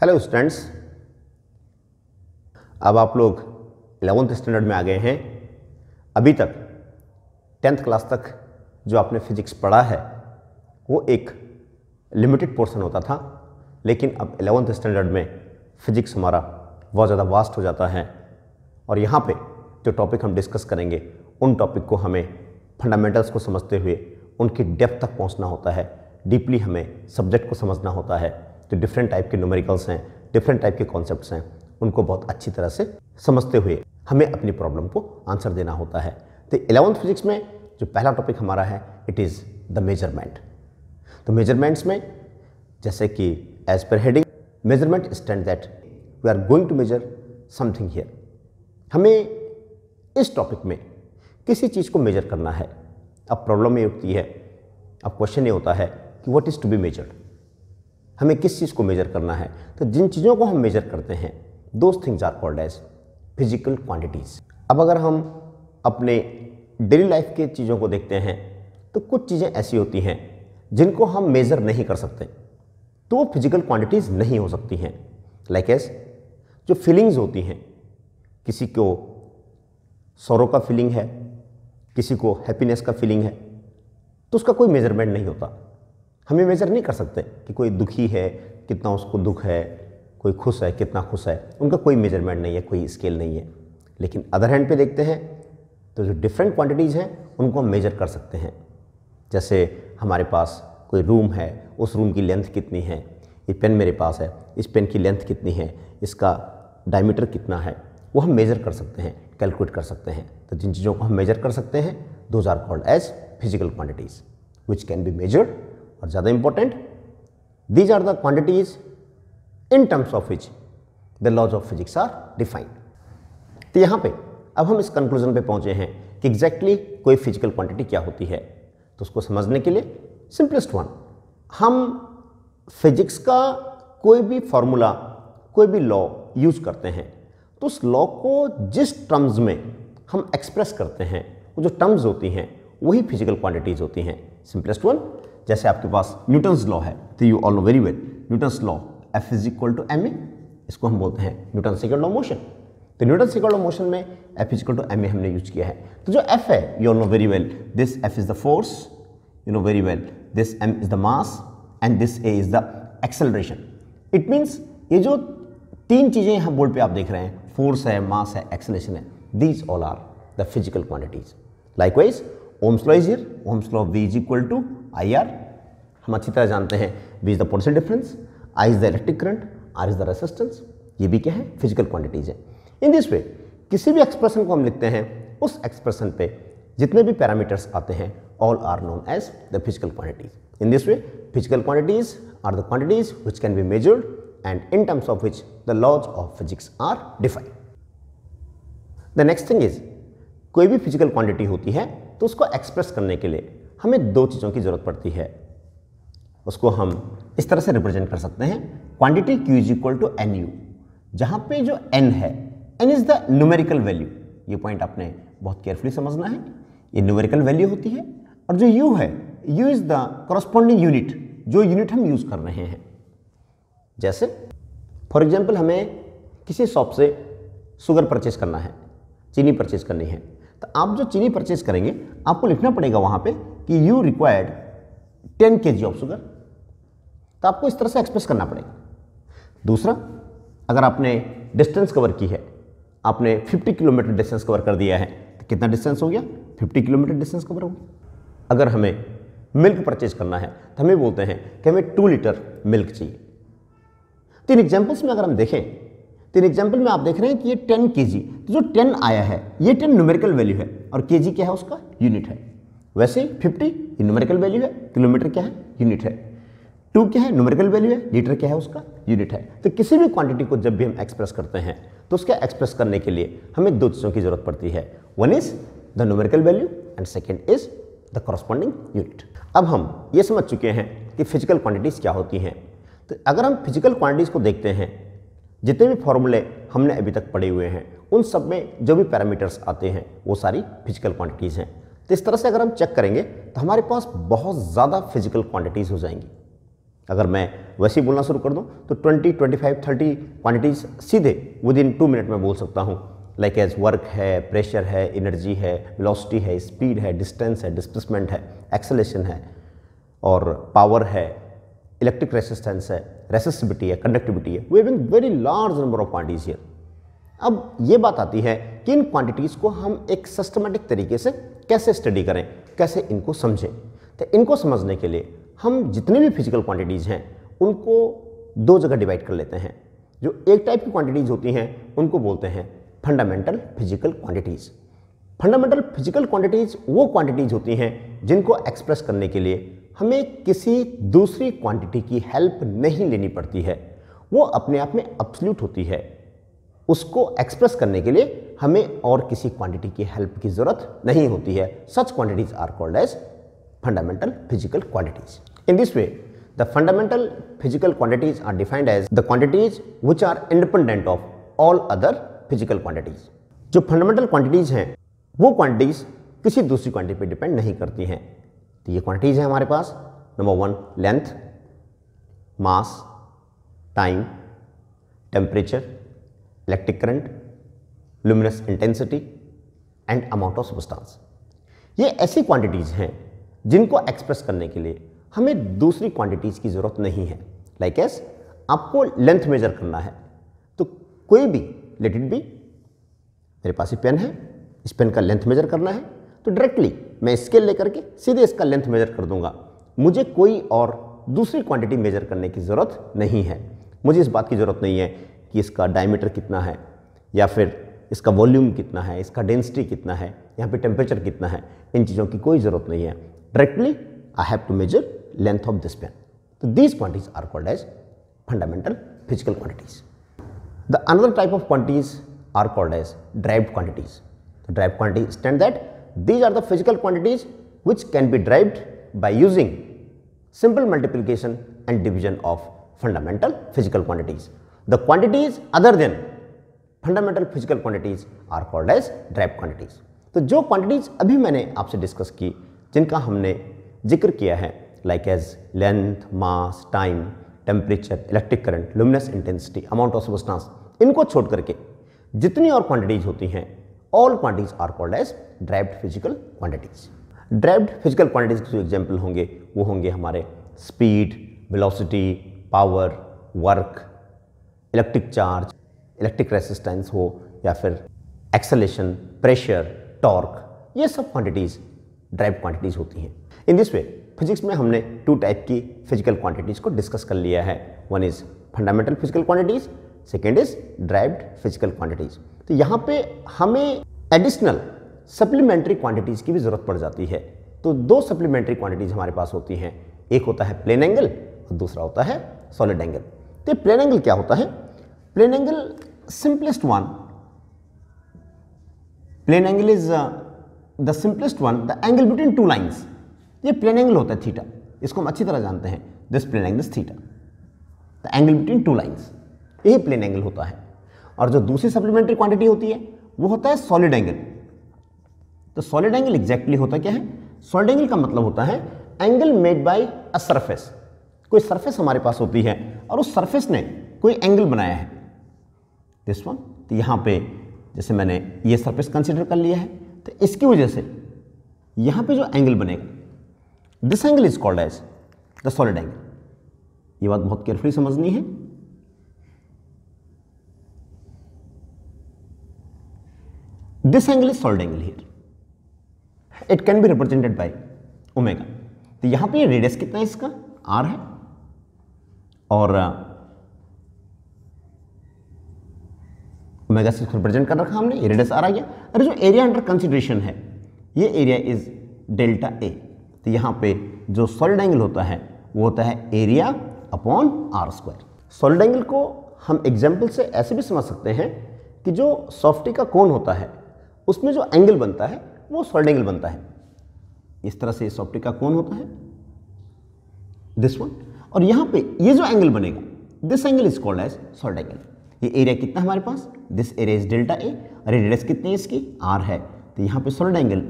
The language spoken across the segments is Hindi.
हेलो स्टूडेंट्स अब आप लोग एलेवंथ स्टैंडर्ड में आ गए हैं। अभी तक टेंथ क्लास तक जो आपने फिजिक्स पढ़ा है, वो एक लिमिटेड पोर्शन होता था, लेकिन अब एलेवंथ स्टैंडर्ड में फिजिक्स हमारा बहुत ज़्यादा वास्ट हो जाता है। और यहाँ पे जो टॉपिक हम डिस्कस करेंगे, उन टॉपिक को हमें फंडामेंटल्स को समझते हुए, उनकी डेप्थ तक पहुँचना होता है। डीपली हमें सब्जेक्ट को समझना होता है। जो डिफरेंट टाइप के न्यूमेरिकल्स हैं डिफरेंट टाइप के कॉन्सेप्ट्स हैं, उनको बहुत अच्छी तरह से समझते हुए हमें अपनी प्रॉब्लम को आंसर देना होता है। तो इलेवंथ फिजिक्स में जो पहला टॉपिक हमारा है इट इज़ द मेज़रमेंट तो मेजरमेंट्स में जैसे कि as per heading measurement stand that we are going to measure something here हमें इस टॉपिक में किसी चीज़ को मेजर करना है। अब प्रॉब्लम ये उठती है, अब क्वेश्चन ये होता है कि what is to be measured हमें किस चीज़ को मेजर करना है? तो जिन चीज़ों को हम मेजर करते हैं those things are called as physical quantities अब अगर हम अपने डेली लाइफ के चीज़ों को देखते हैं तो कुछ चीज़ें ऐसी होती हैं जिनको हम मेज़र नहीं कर सकते। तो वो फ़िज़िकल क्वांटिटीज़ नहीं हो सकती हैं। लाइक एस जो फीलिंग्स होती हैं, किसी को सौरों का फीलिंग है, किसी को हैप्पीनेस का फीलिंग है तो उसका कोई मेज़रमेंट नहीं होता। हमें मेजर नहीं कर सकते कि कोई दुखी है, कितना उसको दुख है, कोई खुश है, कितना खुश है। उनका कोई मेज़रमेंट नहीं है, कोई स्केल नहीं है। लेकिन अदर हैंड पे देखते हैं तो जो डिफरेंट क्वांटिटीज़ हैं, उनको हम मेजर कर सकते हैं। जैसे हमारे पास कोई रूम है, उस रूम की लेंथ कितनी है? ये पेन मेरे पास है, इस पेन की लेंथ कितनी है? इसका डायमीटर कितना है? वो हम मेज़र कर सकते हैं कैलकुलेट कर सकते हैं। तो जिन चीज़ों को हम मेजर कर सकते हैं those are called as physical quantities which can be measured और ज़्यादा important these are the quantities in terms of which the laws of physics are defined तो यहाँ पे, अब हम इस कंक्लूजन पे पहुँचे हैं कि एग्जैक्टली exactly कोई फ़िज़िकल क्वांटिटी क्या होती है। तो उसको समझने के लिए सिंपलेस्ट वन हम फिजिक्स का कोई भी फॉर्मूला कोई भी लॉ यूज़ करते हैं तो उस लॉ को जिस टर्म्स में हम एक्सप्रेस करते हैं, वो जो टर्म्स होती हैं, वही फ़िज़िकल क्वांटिटीज होती हैं। सिंपलेस्ट वन जैसे आपके पास न्यूटन्स लॉ है तो you all know very well Newton's law F is equal to M A इसको हम बोलते हैं न्यूटन सेकंड लॉ मोशन तो न्यूटन सेकंड लॉ मोशन में F is equal to M A हमने यूज़ किया है। तो जो एफ़ है you all know very well this F is the force you know very well this M is the mass and this A is the acceleration it means ये जो तीन चीज़ें यहाँ बोर्ड पे आप देख रहे हैं फोर्स है मास है एक्सेलेशन है these all are the physical quantities likewise Ohm's law is here Ohm's law V is equal to I R हम अच्छी तरह जानते हैं V is the potential difference I is the electric current R is the resistance ये भी क्या है? फ़िज़िकल क्वांटिटीज है। इन दिस वे किसी भी एक्सप्रेशन को हम लिखते हैं, उस एक्सप्रेशन पे जितने भी पैरामीटर्स आते हैं all are known as the physical quantities in this way physical quantities are the quantities which can be measured and in terms of which the laws of physics are defined the next thing is कोई भी फ़िज़िकल क्वांटिटी होती है तो उसको एक्सप्रेस करने के लिए हमें दो चीज़ों की ज़रूरत पड़ती है। उसको हम इस तरह से रिप्रेजेंट कर सकते हैं quantity Q is equal to N U जहाँ पे जो एन है N is the numerical value ये पॉइंट आपने बहुत केयरफुली समझना है। ये न्यूमेरिकल वैल्यू होती है, और जो यू है U is the corresponding unit जो यूनिट हम यूज़ कर रहे हैं। जैसे फॉर एग्ज़ाम्पल हमें किसी शॉप से शुगर परचेज करना है, चीनी परचेज करनी है तो आप जो चीनी परचेज करेंगे, आपको लिखना पड़ेगा वहाँ पे कि यू रिक्वायर्ड टेन के जी ऑफ़ शुगर तो आपको इस तरह से एक्सप्रेस करना पड़ेगा। दूसरा, अगर आपने डिस्टेंस कवर की है, आपने 50 किलोमीटर डिस्टेंस कवर कर दिया है तो कितना डिस्टेंस हो गया? 50 किलोमीटर डिस्टेंस कवर हो गया। अगर हमें मिल्क परचेज करना है तो हमें बोलते हैं कि हमें टू लीटर मिल्क चाहिए। तीन एग्जाम्पल्स में अगर हम देखें तीन एग्ज़ाम्पल में आप देख रहे हैं कि ये टेन के तो जो टेन आया है, ये टेन न्यूमेरिकल वैल्यू है, और के क्या है उसका? यूनिट है। वैसे फिफ्टी ये न्यूमेरिकल वैल्यू है किलोमीटर क्या है? यूनिट है। टू क्या है? न्यूमेरिकल वैल्यू है। लीटर क्या है उसका? यूनिट है। तो किसी भी क्वांटिटी को जब भी हम एक्सप्रेस करते हैं तो उसका एक्सप्रेस करने के लिए हमें दो चीज़ों की ज़रूरत पड़ती है। One is the numerical value and second is the corresponding unit अब हम ये समझ चुके हैं कि फ़िज़िकल क्वांटिटीज़ क्या होती हैं। तो अगर हम फ़िज़िकल क्वांटिटीज़ को देखते हैं, जितने भी फॉर्मूले हमने अभी तक पढ़े हुए हैं, उन सब में जो भी पैरामीटर्स आते हैं, वो सारी फ़िज़िकल क्वांटिटीज़ हैं। तो इस तरह से अगर हम चेक करेंगे तो हमारे पास बहुत ज़्यादा फ़िज़िकल क्वांटिटीज़ हो जाएँगी। अगर मैं वैसे ही बोलना शुरू कर दूँ तो 20, 25, 30 क्वांटिटीज सीधे विद इन टू मिनट में बोल सकता हूँ। लाइक एज वर्क है प्रेशर है एनर्जी है वेलोसिटी है स्पीड है डिस्टेंस है डिस्प्लेसमेंट है एक्सेलेशन है और पावर है इलेक्ट्रिक रेसिस्टेंस है रेसिस्टिविटी है कंडक्टिविटी है we having very large number of quantities here अब ये बात आती है कि इन क्वांटिटीज़ को हम एक सिस्टमेटिक तरीके से कैसे स्टडी करें, कैसे इनको समझें? तो इनको समझने के लिए हम जितने भी फ़िज़िकल क्वांटिटीज़ हैं, उनको दो जगह डिवाइड कर लेते हैं। जो एक टाइप की क्वांटिटीज़ होती हैं, उनको बोलते हैं fundamental physical quantities fundamental physical quantities वो क्वांटिटीज़ होती हैं जिनको एक्सप्रेस करने के लिए हमें किसी दूसरी क्वांटिटी की हेल्प नहीं लेनी पड़ती है। वो अपने आप में अब्सल्यूट होती है। उसको एक्सप्रेस करने के लिए हमें और किसी क्वांटिटी की हेल्प की ज़रूरत नहीं होती है। Such quantities are called as fundamental physical quantities in this way the fundamental physical quantities are defined as the quantities which are independent of all other physical quantities जो फंडामेंटल क्वांटिटीज हैं, वो क्वांटिटीज किसी दूसरी क्वांटिटी पर डिपेंड नहीं करती हैं। तो ये क्वांटिटीज हैं हमारे पास। Number one length mass time temperature electric current luminous intensity and amount of substance ये ऐसी क्वांटिटीज़ हैं जिनको एक्सप्रेस करने के लिए हमें दूसरी क्वांटिटीज़ की ज़रूरत नहीं है। लाइक एस आपको लेंथ मेजर करना है तो कोई भी लेट इट बी मेरे पास ही पेन है, इस पेन का लेंथ मेजर करना है तो डायरेक्टली मैं स्केल लेकर के सीधे इसका लेंथ मेजर कर दूँगा। मुझे कोई और दूसरी क्वांटिटी मेजर करने की ज़रूरत नहीं है। मुझे इस बात की ज़रूरत नहीं है कि इसका डायमीटर कितना है, या फिर इसका वॉल्यूम कितना है, इसका डेंसिटी कितना है, यहाँ पे टेम्परेचर कितना है, इन चीज़ों की कोई ज़रूरत नहीं है। Directly I have to measure length of this pen तो these quantities are called as fundamental physical quantities the another type of quantities are called as derived quantities derived quantity stand that these are the physical quantities which can be derived by using simple multiplication and division of fundamental physical quantities the quantities other than fundamental physical quantities are called as derived quantities तो जो क्वांटिटीज अभी मैंने आपसे डिस्कस की, जिनका हमने ज़िक्र किया है like as length mass time temperature electric current luminous intensity amount of substance इनको छोड़ करके जितनी और क्वांटिटीज होती हैं all quantities are called as derived physical quantities derived physical quantities के जो एग्ज़ाम्पल होंगे, वो होंगे हमारे speed velocity power work electric charge electric resistance हो या फिर एक्सलेशन प्रेशर टॉर्क ये सब क्वांटिटीज़ ड्राइव क्वांटिटीज़ होती हैं। इन दिस वे फिजिक्स में हमने टू टाइप की फ़िज़िकल क्वांटिटीज़ को डिस्कस कर लिया है। One is fundamental physical quantities second is derived physical quantities तो यहाँ पे हमें एडिशनल सप्लीमेंट्री क्वांटिटीज़ की भी ज़रूरत पड़ जाती है। तो दो सप्लीमेंट्री क्वांटिटीज़ हमारे पास होती हैं। एक होता है प्लेन एंगल और दूसरा होता है सॉलिड एंगल तो प्लेन एंगल क्या होता है? Plane angle simplest one. Angle is uh, the simplest one the angle between two lines. ये प्लेन एंगल होता है थीटा इसको हम अच्छी तरह जानते हैं। This plane angle is theta the angle between two lines यही प्लेन एंगल होता है। और जो दूसरी सप्लीमेंट्री क्वांटिटी होती है वो होता है सॉलिड एंगल तो सॉलिड एंगल एग्जैक्टली होता क्या है? सॉलिड एंगल का मतलब होता है angle made by a surface कोई सरफेस हमारे पास होती है और उस सरफेस ने कोई एंगल बनाया है। दिस वन तो यहाँ पे जैसे मैंने ये सरफेस कंसिडर कर लिया है तो इसकी वजह से यहाँ पे जो एंगल बनेगा this angle is called as the solid angle ये बात बहुत केयरफुली समझनी है। This angle is solid angle here it can be represented by omega तो यहाँ पे रेडियस कितना है इसका? आर है। और ओमेगा सिक्स रिप्रेजेंट कर रखा हमने रेडियस आ गया अरे जो एरिया अंडर कंसिडरेशन है, ये एरिया इज़ डेल्टा ए तो यहाँ पे जो सॉलिड एंगल होता है, वो होता है area upon R square solid angle को हम एग्ज़ाम्पल से ऐसे भी समझ सकते हैं कि जो सॉफ्टी का कोन होता है, उसमें जो एंगल बनता है, वो सॉलिड एंगल बनता है। इस तरह से सॉफ्टी का कोन होता है। दिस वन और यहाँ पे ये जो एंगल बनेगा this angle is called as solid angle ये एरिया कितना हमारे पास? This area is delta A और रेडियस कितनी है इसकी? आर है। तो यहाँ पे solid angle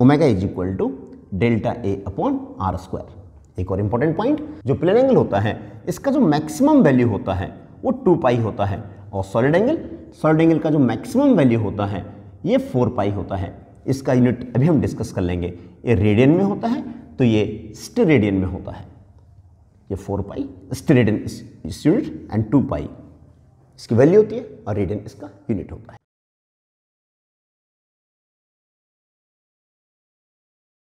omega is equal to delta A upon R square एक और इंपॉर्टेंट पॉइंट जो प्लेन एंगल होता है, इसका जो मैक्सिमम वैल्यू होता है, वो टू पाई होता है। और सॉलिड एंगल सॉलिड एंगल का जो मैक्सिमम वैल्यू होता है, ये फोर पाई होता है। इसका यूनिट अभी हम डिस्कस कर लेंगे। ये रेडियन में होता है तो ये स्टेरेडियन में होता है। ये four pi steradian unit and two pi इसकी वैल्यू होती है और रेडियन इसका यूनिट होता है।